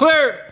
Clear.